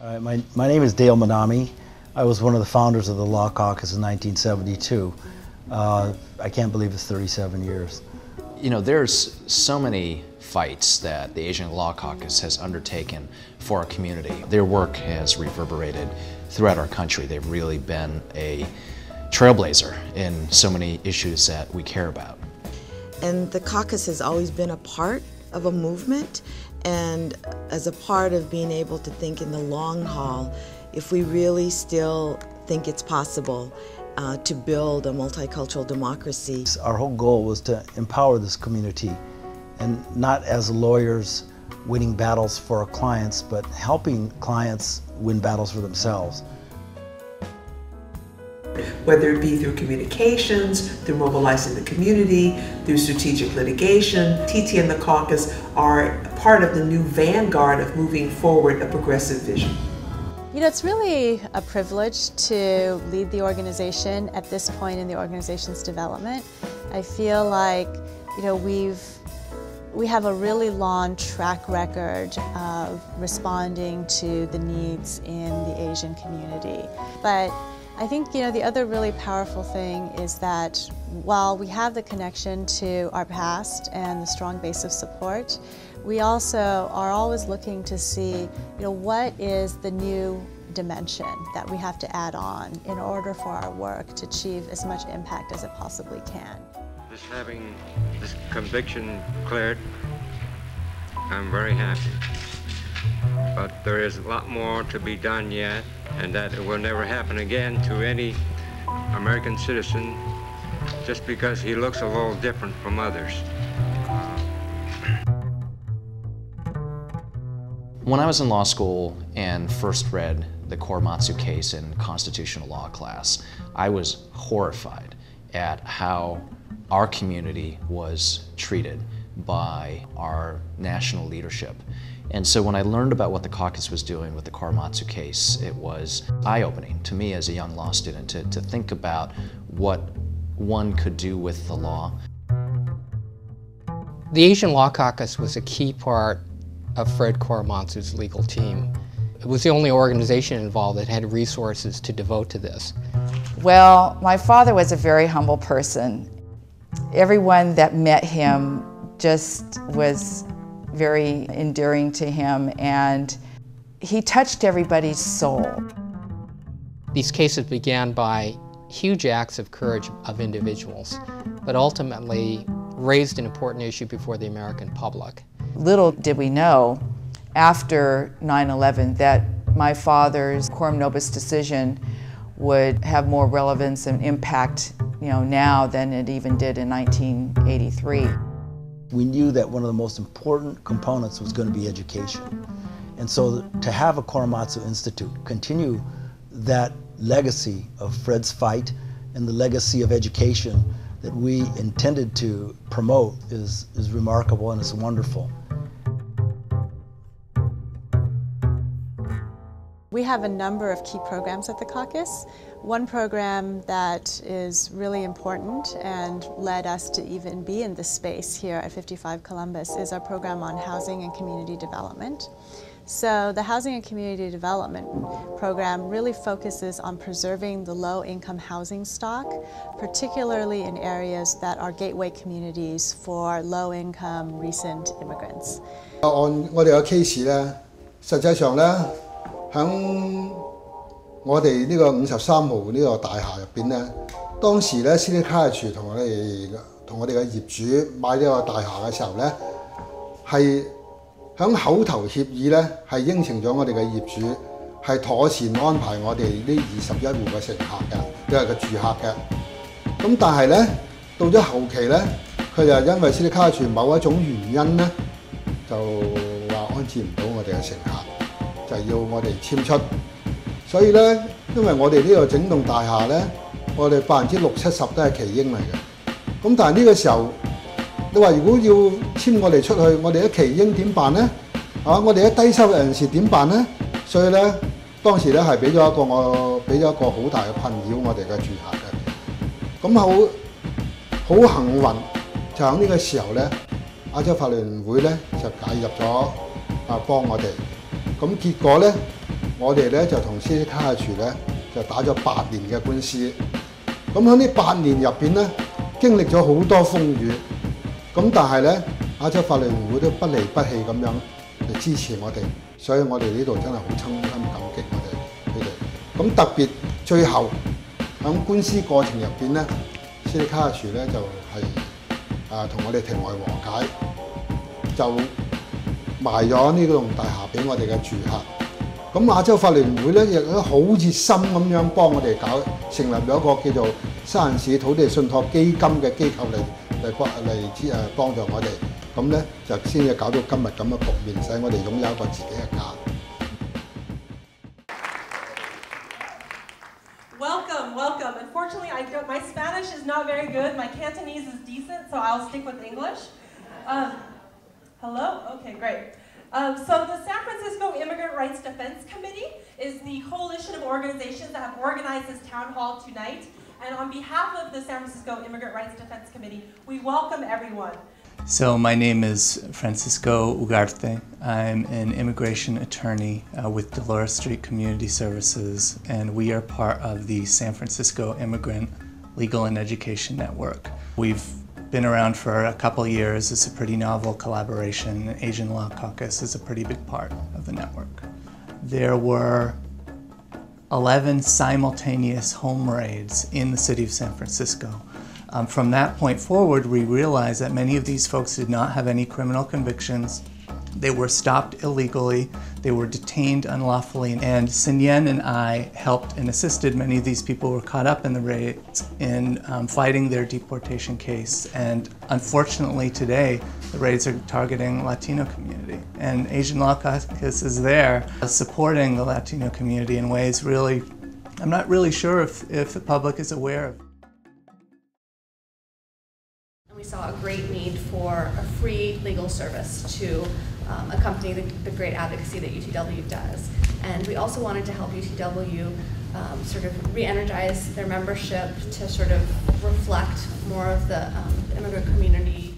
All right, my, my name is Dale Minami. I was one of the founders of the Law Caucus in 1972. Uh, I can't believe it's 37 years. You know, there's so many fights that the Asian Law Caucus has undertaken for our community. Their work has reverberated throughout our country. They've really been a trailblazer in so many issues that we care about. And the caucus has always been a part of a movement and as a part of being able to think in the long haul, if we really still think it's possible uh, to build a multicultural democracy. Our whole goal was to empower this community and not as lawyers winning battles for our clients, but helping clients win battles for themselves whether it be through communications, through mobilizing the community, through strategic litigation. TT and the caucus are part of the new vanguard of moving forward a progressive vision. You know, it's really a privilege to lead the organization at this point in the organization's development. I feel like, you know, we've we have a really long track record of responding to the needs in the Asian community. But I think you know the other really powerful thing is that while we have the connection to our past and the strong base of support, we also are always looking to see you know what is the new dimension that we have to add on in order for our work to achieve as much impact as it possibly can. Just having this conviction cleared, I'm very happy. But there is a lot more to be done yet and that it will never happen again to any American citizen just because he looks a little different from others. When I was in law school and first read the Korematsu case in constitutional law class, I was horrified at how our community was treated by our national leadership. And so when I learned about what the caucus was doing with the Korematsu case, it was eye-opening to me as a young law student to, to think about what one could do with the law. The Asian Law Caucus was a key part of Fred Korematsu's legal team. It was the only organization involved that had resources to devote to this. Well, my father was a very humble person. Everyone that met him just was very endearing to him and he touched everybody's soul. These cases began by huge acts of courage of individuals, but ultimately raised an important issue before the American public. Little did we know after 9-11 that my father's coram nobis decision would have more relevance and impact you know, now than it even did in 1983 we knew that one of the most important components was going to be education. And so to have a Korematsu Institute continue that legacy of Fred's fight and the legacy of education that we intended to promote is, is remarkable and it's wonderful. We have a number of key programs at the caucus. One program that is really important and led us to even be in this space here at 55 Columbus is our program on housing and community development. So the Housing and Community Development Program really focuses on preserving the low-income housing stock, particularly in areas that are gateway communities for low-income recent immigrants. 按我哋嘅 case 咧，实际上咧， 響我哋呢個五十三號呢個大廈入邊咧，當時咧 City College 同我哋同我哋嘅業主買呢個大廈嘅時候咧，係響口頭協議咧係應承咗我哋嘅業主係妥善安排我哋呢二十一戶嘅乘客嘅，即係個住客嘅。咁但係咧到咗後期咧，佢就因為 City College 某一種原因咧，就話安置唔到我哋嘅乘客，就要我哋簽出。所以咧，因為我哋呢個整棟大廈咧，我哋百分之六七十都係奇英嚟嘅。咁但係呢個時候，你話如果要簽我哋出去，我哋啲奇英點辦咧？啊，我哋啲低收入人士點辦咧？所以咧，當時咧係俾咗一個我俾咗一個好大嘅困擾我哋嘅住客嘅。咁好好幸運，就喺呢個時候咧，亞洲法律聯會咧就介入咗啊，幫我哋。咁結果咧。我哋咧就同司卡處咧就打咗八年嘅官司。咁喺呢八年入邊咧，經歷咗好多風雨。咁但係咧，亞洲法律援會都不離不棄咁樣嚟支持我哋，所以我哋呢度真係好衷心感激我哋佢哋。咁特別最後喺官司過程入邊咧，司卡處咧就係啊同我哋庭外和解，就賣咗呢棟大廈俾我哋嘅住客。咁亞洲法律援會咧亦都好熱心咁樣幫我哋搞，成立咗一個叫做沙人市土地信託基金嘅機構嚟嚟幫嚟支誒幫助我哋。咁咧就先至搞到今日咁嘅局面，使我哋擁有一個自己嘅家。Welcome, welcome. Unfortunately, I don't, my Spanish is not very good. My Cantonese is decent, so I'll stick with English. Okay, great. Um, so the San Francisco Immigrant Rights Defense Committee is the coalition of organizations that have organized this town hall tonight. And on behalf of the San Francisco Immigrant Rights Defense Committee, we welcome everyone. So, my name is Francisco Ugarte. I'm an immigration attorney uh, with Dolores Street Community Services, and we are part of the San Francisco Immigrant Legal and Education Network. We've been around for a couple years. It's a pretty novel collaboration. Asian Law Caucus is a pretty big part of the network. There were 11 simultaneous home raids in the city of San Francisco. Um, from that point forward, we realized that many of these folks did not have any criminal convictions. They were stopped illegally, they were detained unlawfully, and Sinyen and I helped and assisted many of these people were caught up in the raids in um, fighting their deportation case. And unfortunately, today, the raids are targeting Latino community. And Asian Law Caucus is there supporting the Latino community in ways really, I'm not really sure if, if the public is aware of. We saw a great for a free legal service to um, accompany the, the, great advocacy that UTW does. And we also wanted to help UTW um, sort of re-energize their membership to sort of reflect more of the um, immigrant community